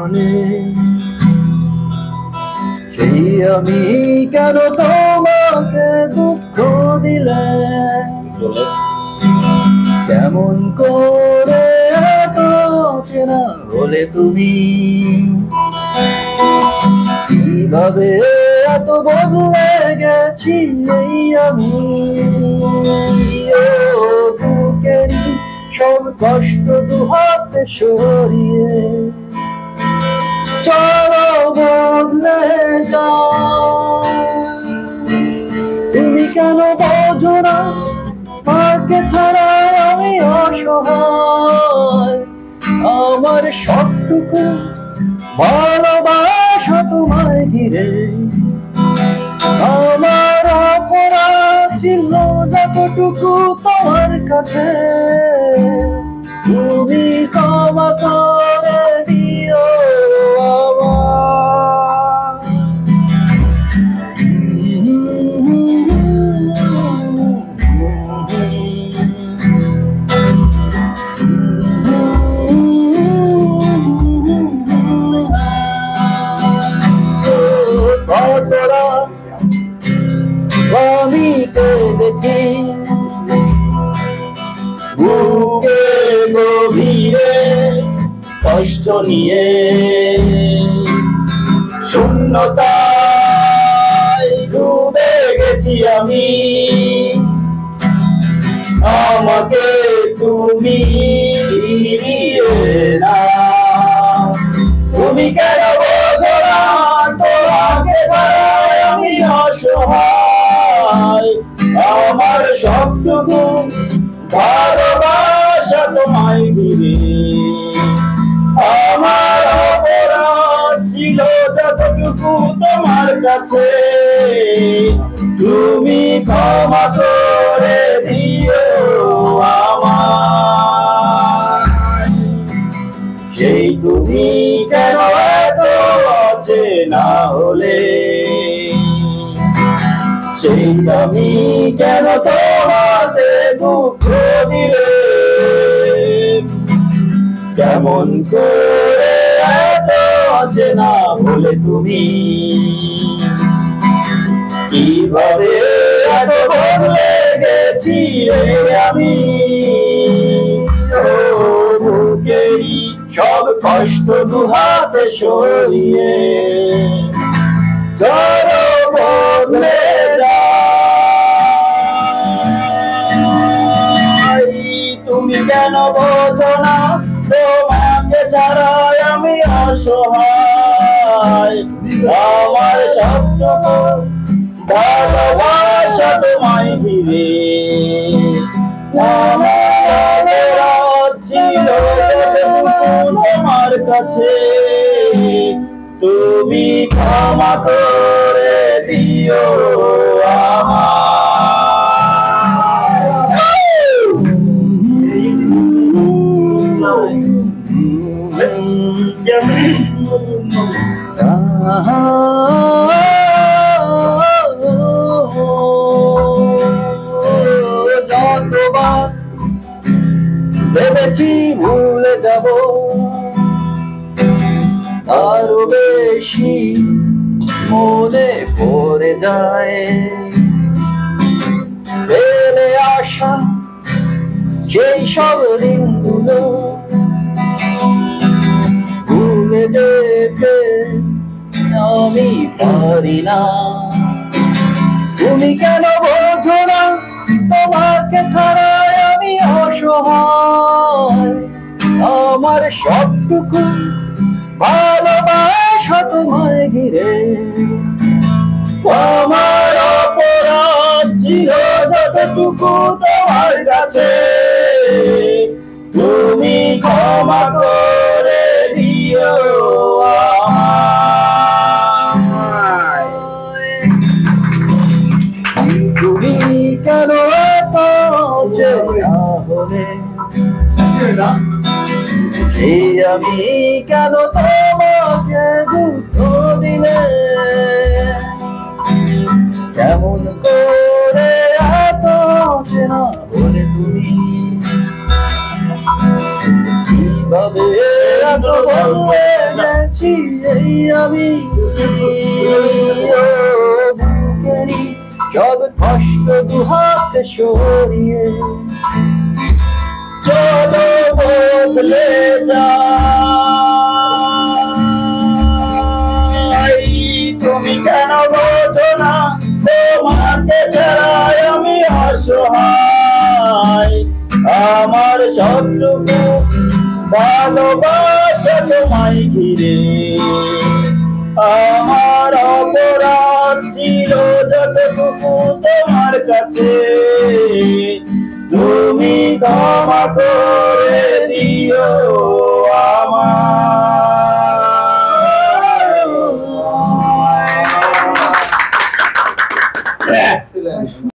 হলে সেই আমি কেন তোমাকে দুঃখ দিলে? কেমন করে এত চেনা হলে তুমি? কীভাবে এত বদলে গেছি এই আমি? বুকেরই সব কষ্ট দু হাতে সরিয়ে বদলে যাও তুমি কেন বোঝো না? মাকে ছাড়া আমি অসহায়। আমার সবটুকু ভালোবাসা তোমায় ঘিরে। আমার অপরাধ ছিল যতটুকু তোমার কাছে। বুকে গভীরে কষ্ট নিয়ে শূন্যতায় ডুবে গেছি আমি। আমাকে তুমি যতটুকু তোমার কাছে। তুমি ক্ষমা করে দিও আমায়। সেই তুমি কেন এত অচেনা হলে? সেই আমি কেন তোমাতে দুঃখ দিলে? কেমন করে অচেনা হলে তুমি? কীভাবে এত বদলে গেছি আমি? সব কষ্ট দুহাতে সরিয়ে চলো বদলে তুমি কেন বোঝো না তোমাকে আমি অসহায় আমার সবটুকু ভালোবাসা তোমায় ঘিরে। ছিল তোমার কাছে। তুমি ক্ষমা করে দিও যতবার ভেবেছি ভুলে যাব আরও বেশি মনে পড়ে যায় ফেলে আসা সেই সব দিনগুলো পারি না। তুমি কেন বোঝো না? তোমাকে ছাড়া আমি অসহায়। আমার সবটুকু ভালোবাসা তোমায় ঘিরে। আমার অপরাধ ছিল যতটুকু তোমার কাছে। হলে আমি কেন তোমাকে দুঃখ দিলে? কেমন করে এত চেনা হলে তুমি? কত বদলে গেছি এই আমি? সব কষ্ট দুহাত সরিয়ে যাই তুমি কেন বোঝো না তোমাকে ছাড়াই আমি অসহায় আমার সবটুকু ভালোবাসা তোমায় ঘিরে আমার অপরাধ ছিল যতটুকু তোমার কাছে তুমি ক্ষমা করে দিও আমার